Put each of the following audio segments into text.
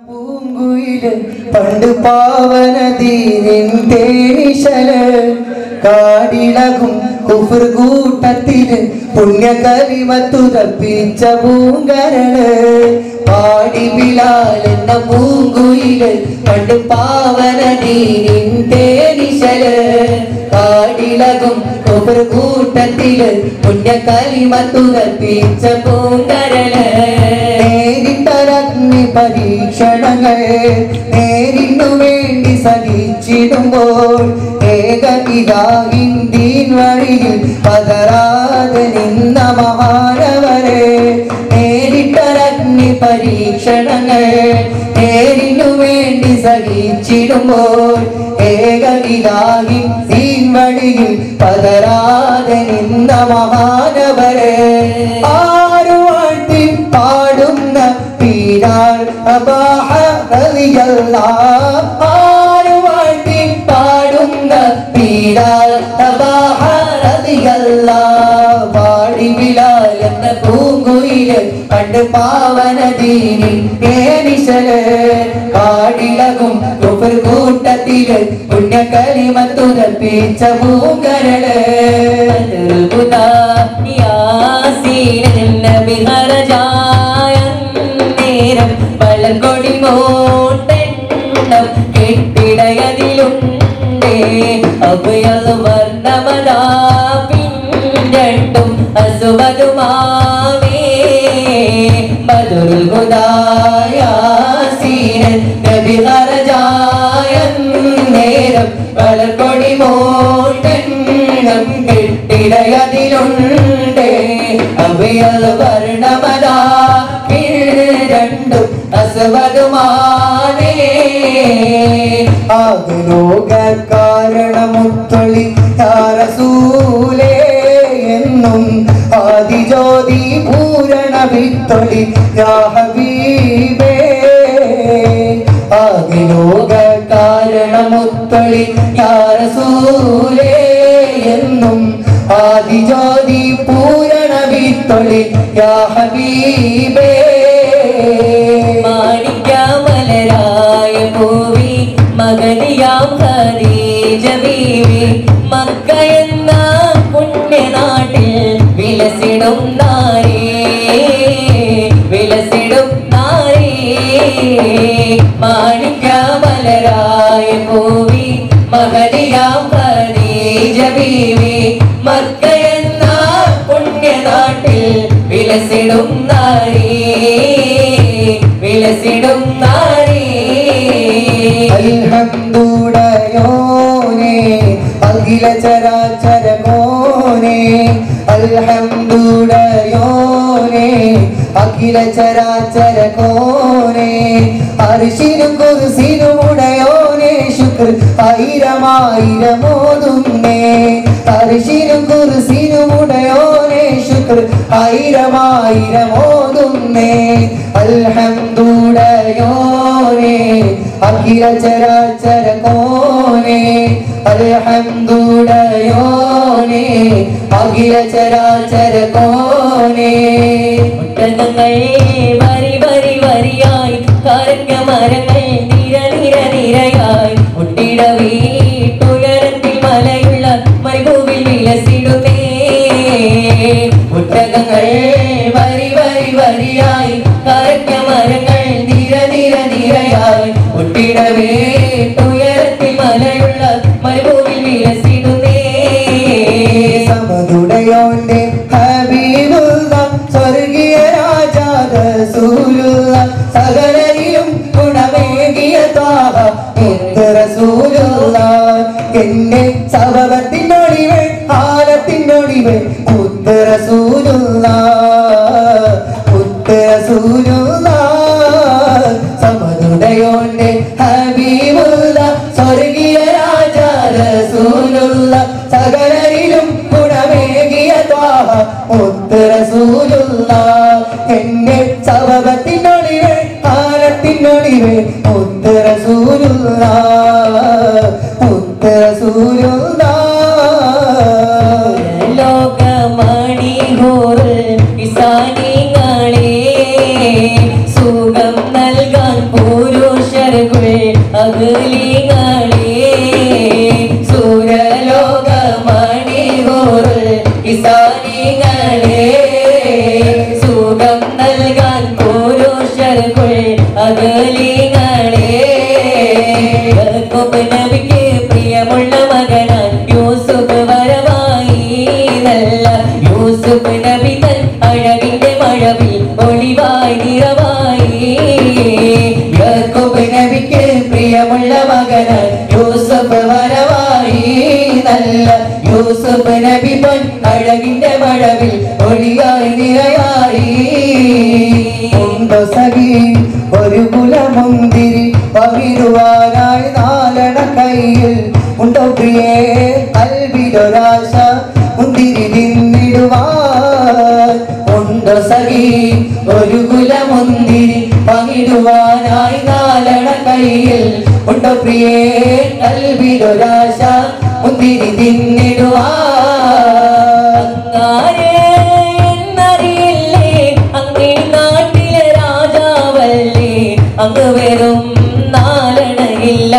പൂങ്കുയിൽ പണ്ട് പാവനദീനിൻ തേനിശൽ കാടിളകും കുഫർ കൂട്ടത്തിൽ തപ്പിച്ച പൂങ്കരൾ. പാടി ബിലാൽ എന്ന പൂങ്കുയിൽ പണ്ട് പാവനദീനിൻ തേനിശൽ കാടിളകും കുഫർ കൂട്ടത്തിൽ തപ്പിച്ച പൂങ്കരൾ. നേരിട്ടരഗ്നി പരീക്ഷണങ്ങൾ നേരിനു വേണ്ടി സഹിച്ചിടുമ്പോൾ ഏകപിതാവിന്റീൻ വഴിയിൽ പതറാതെ നിന്ന മഹാനവരെ നേരിട്ടരഗ്നി പരീക്ഷണങ്ങൾ നേരിനു വേണ്ടി സഹിച്ചിടുമ്പോൾ ഏകപിതാവിന്റീൻ വഴിയിൽ പതറാതെ നിന്ന മഹാനവരെ ആരു പീരാൾ അബാഹ റളിയല്ലാഹ് ആരു വാഴ്ത്തി പാടുന്ന പീരാൾ അബാഹ റളിയല്ലാഹ് പാടി ബിലാൽ എന്ന പൂങ്കുയിൽ പണ്ട് പാവനദീനിൽ ഏനിശൽ കാടിലകും കുഫർ കൂട്ടത്തിൽ പുണ്യകലിമത്തുറപ്പിച്ച പൂങ്കരൾ അഭയത് വർണമതാപിണ്ടും അസുവതുമാവേ ബദുൽ ഹുദായാസീനൻ നബി ഹർജായ നേരം പലകൊടി മോട്ടെണ്ണം കെട്ടിടയതിലുണ്ട്. വർണമതാ രണ്ടും കാരണമുത്തൊളി താരസൂലേ എന്നും പൂരണ വിത്തൊളി കാരണമുത്തൊളി യാരസൂലേ എന്നും മകനിയാം ഖദീജ ബീവി മക്ക എന്ന പുണ്യനാട്ടിൽ വിലസിടും നാരേ. പൂവി പുണ്യനാട്ടിൽ വിലസിടും അഖില ചരാചര മോനെ അൽഹംദുടയോനെ അഖില ചരാചര കോനെ അർശിനും കുർസിനും ഉടയോനെ ശുക്ർ ആയിരമായിരമോതുന്നേ. അർശിനും കുർസിനും ഉടയോനെ ശുക്ർ ആയിരമായിരമോതുന്നേ. അൽഹംദുടയോനെ അഖില ചരാചര കോനെ അൽഹംദുടയോനെ അഖില ചരാചര കോനെ ഒട്ടകങ്ങൾ My sự đương đau സഖി ഒരു കുലമുന്തിരി പങ്കിടുവാനായി നാലണ കയ്യിൽ. ഉണ്ടോ പ്രിയേ കൽവിലൊരാശ മുന്തിരി തിന്നിടുവാൻ അങ്ങാരെ എന്നറിയില്ലേ അങ്ങേ നാട്ടിലെ രാജാവല്ലേ. അങ്ങ് വെറും നാലണയില്ല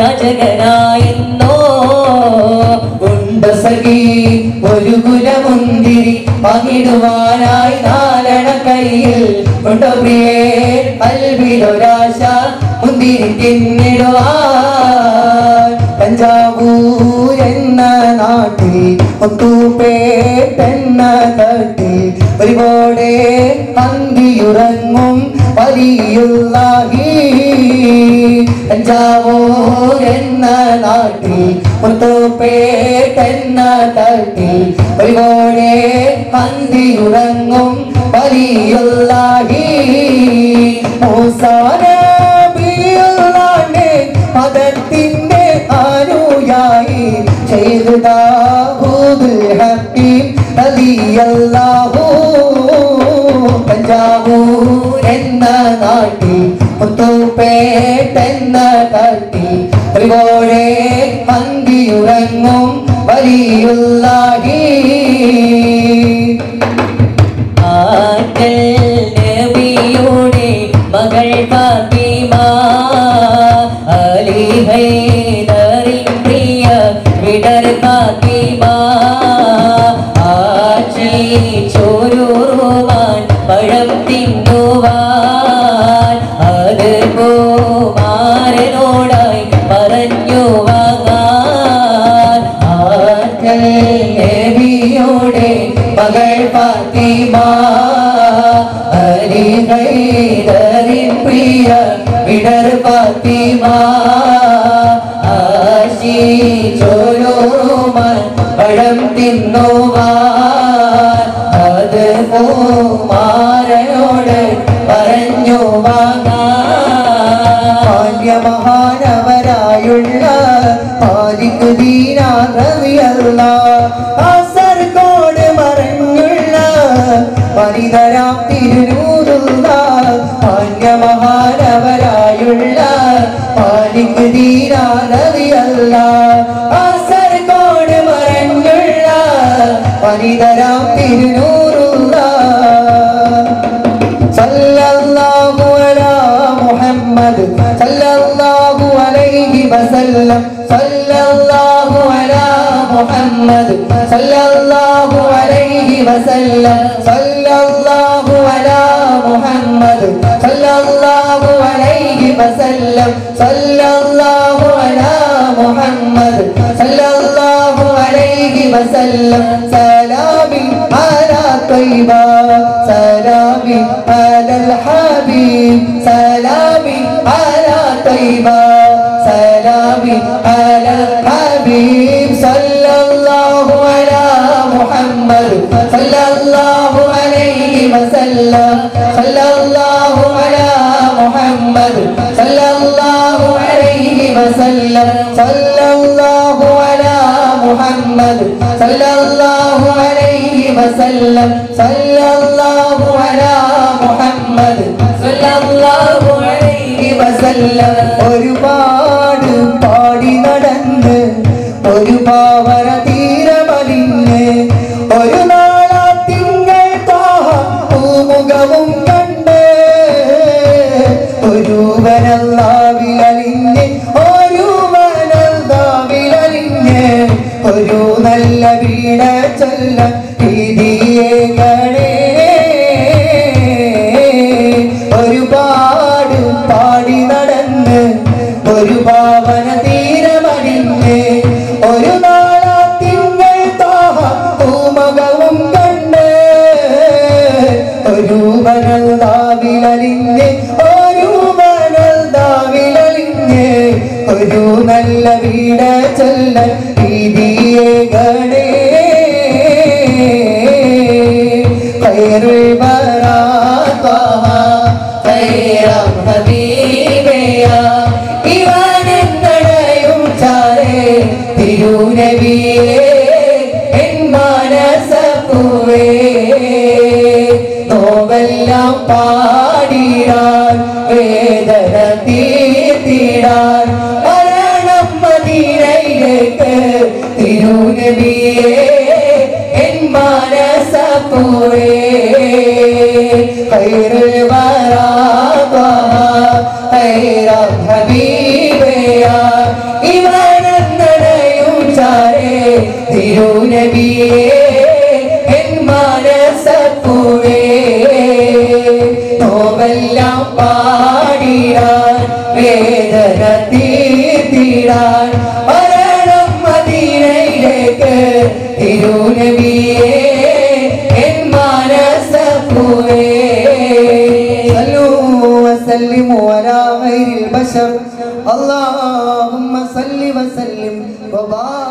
യാചകനായെന്നോ. ഉണ്ട് സഖി ഒരു കുലമുന്തിരി പങ്കിടുവാനായി നാലണ കയ്യിൽ കൊണ്ടോ പ്രിയേ പൽവിലൊരാശ മുന്തിരി തിന്നിടുവാൻ. തഞ്ചാവൂർ എന്ന നാട്ടിൽ ഒത്തൂപ്പേട്ടെന്ന തട്ടിൽ ഒരുപാട് പന്തിയുറങ്ങും വലിയുള്ളാഹി തഞ്ചാവൂർ എന്ന നാട്ടിൽ മുത്തോപ്പേട്ടെന്ന തട്ടിൽ ഒരുപാട് അന്തിയുറങ്ങും വലിയുള്ളാഹി മൂസാനബിയുള്ളാന്റെ മതത്തിന്റെ അനുയായി ചെയ്തതാഹൂദുൽ ഹക്കീം റളിയല്ലാഹു തഞ്ചാവൂർ എന്ന നാട്ടിൽ മുത്തുപേട്ടെന്ന തട്ടിൽ Ali Allah. കുമാരനോട് പറഞ്ഞു വാങ്ങാൻ മഹാനവരായുള്ള ആദിക്കു ദീനാകവിയല്ല കാസർഗോഡ് മറഞ്ഞുള്ള വനിതരാം തിരുനൂറുള്ള മഹാനവരായുള്ള ആദിക്കു ദീനാകവിയല്ല കാസർഗോഡ് മറഞ്ഞുള്ള വനിതരാം തിരുനൂറുള്ള وسلم. صلى الله على محمد. صلى الله عليه وسلم. صلى الله على محمد. صلى الله عليه وسلم. صلى الله على محمد. صلى الله عليه وسلم. سلامي على طيبة سلامي على الحبيب. سلامي على طيبة سلامي على الحبيب. صلى الله على محمد. صلى الله عليه وسلم. صلى الله على محمد. صلى الله عليه وسلم. صلى الله على محمد. صلى الله عليه وسلم. صلى الله على محمد. صلى الله عليه وسلم. വിരിഞ്ഞ് ഒരു വനം തോവിലറിഞ്ഞ് ഒരു നല്ല വീട ചൊല്ലാം ഒരു നല്ല വീട് ചൊല്ല पूरे खैर बराबा खैरा ഹബീബയാ ഇവരന്നടയും ചാരേ തിരുനബിയേ എൻ മനസപ്പുവേ നോവെല്ലാം പാടിടാൻ വേദന തീർത്തിടാൻ മരണം മദീനയിലേക്ക് തിരുനബി البشر اللهم صل وسلم وبارك